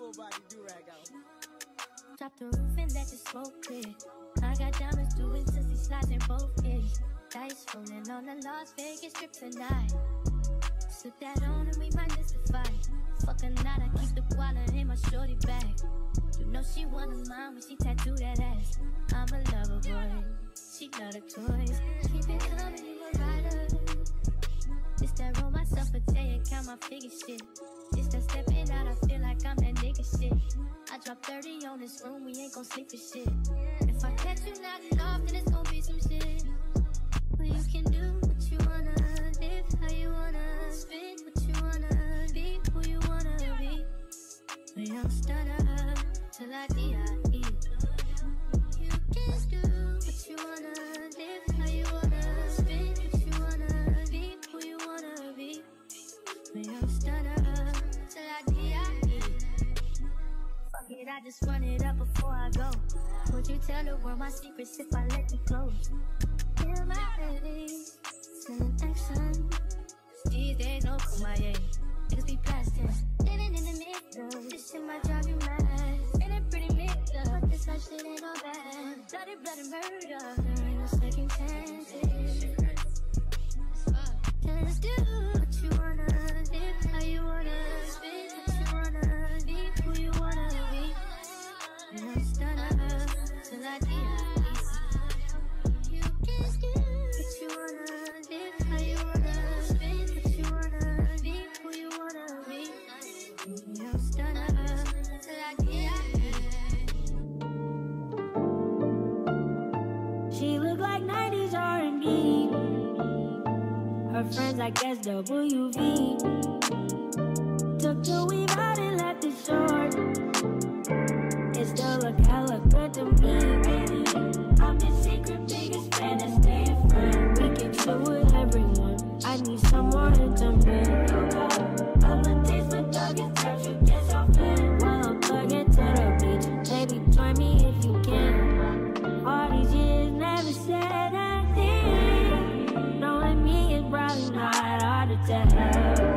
full body do rag out. Drop the roof and let the smoke clear. I got diamonds doing sissy slides in both ears. Dice rolling on the Las Vegas strip tonight. Slip that on and we might miss the fight. Fuck a night, I keep the wallet in my shorty bag. You know she of mine when she tattoo that ass. I'm a lover boy, she love the toys. Keep it coming, you a rider. It's that roll myself a day and count my figure shit. It's shit. I drop 30 on this room, we ain't gon' sleep for shit. If I catch you not enough, then it's gon' be some shit. Tell the world my secrets if I let you close? Feel my baby, sending action. These days, no Kumaye. Niggas be tense. Living in the middle, this shit might drive you mad. Ain't it pretty mixed up? This life shit ain't all bad. Bloody, bloody murder. Her friends like SWV. Took the weave out and left it short. It still look hella good to me. I'm the secret biggest fan that's different. We can chill with everyone. I need someone to intimate. I'm not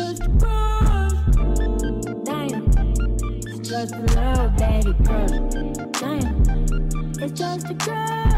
just it's just a little baby crush. Damn, it's just a crush.